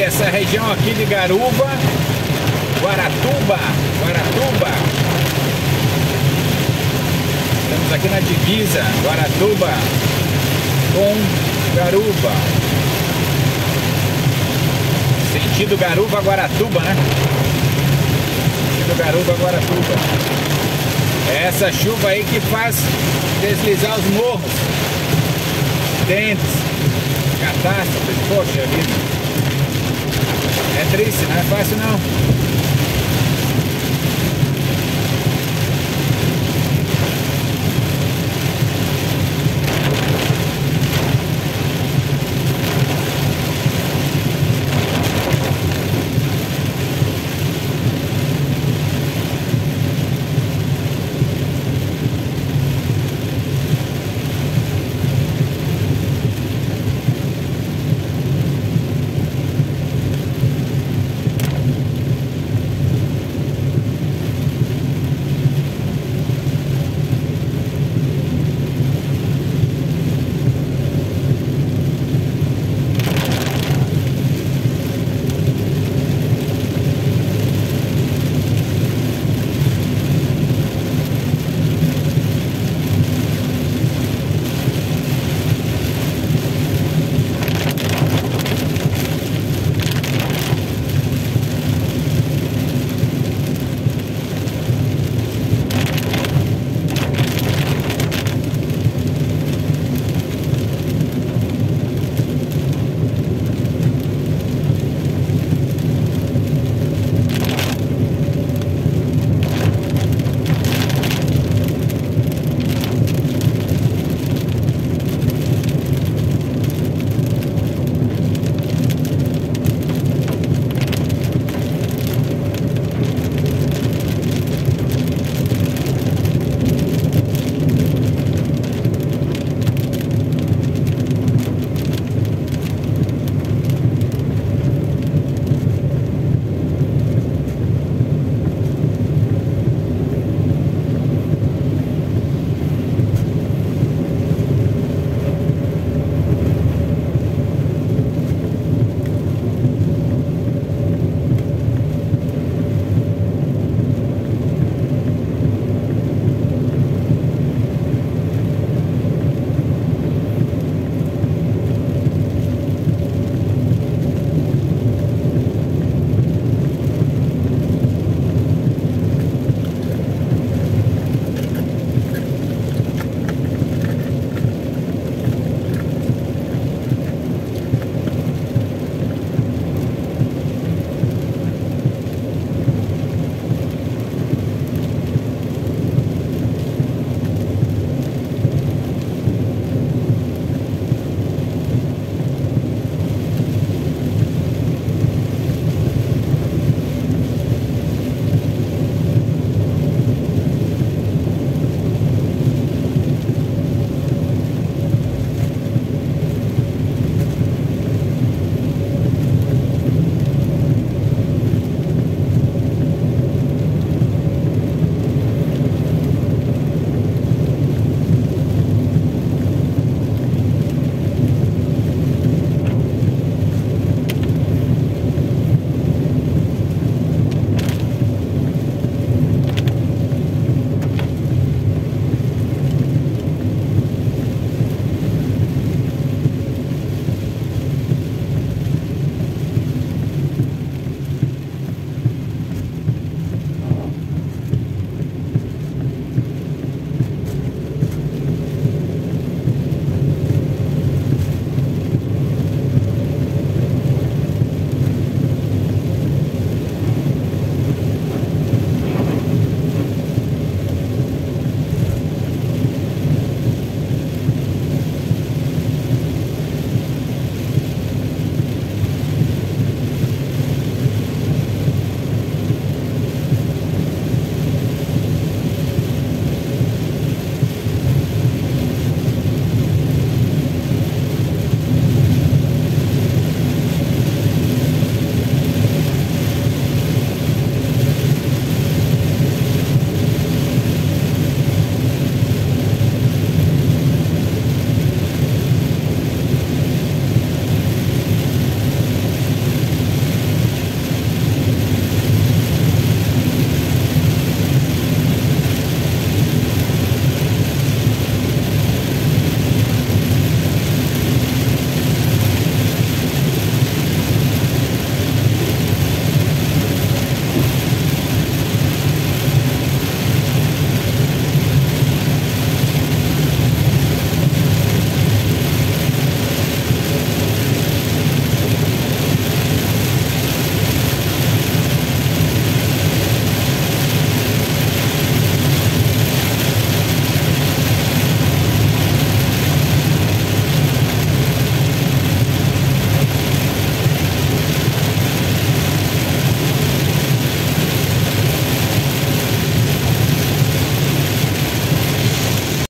essa região aqui de Garuba, Guaratuba, Guaratuba. Estamos aqui na divisa, Guaratuba com Garuba. Sentido Garuba, Guaratuba, né? Sentido Garuba, Guaratuba. É essa chuva aí que faz deslizar os morros. Dentes. Catástrofe. Poxa vida. Therese, how fast you know?